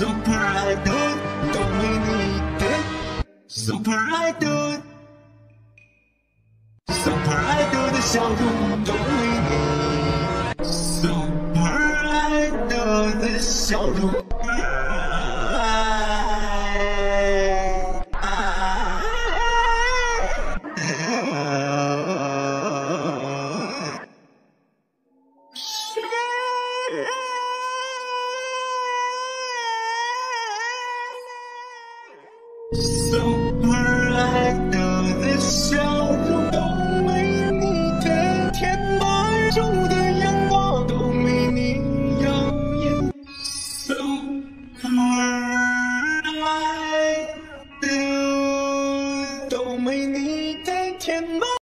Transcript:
Zumparado, Dominite, Zumparado, Zumparado de Shogun, Domini, Zumparado de Shogun. Yeah. 中的阳光都没你耀眼都没你的甜梦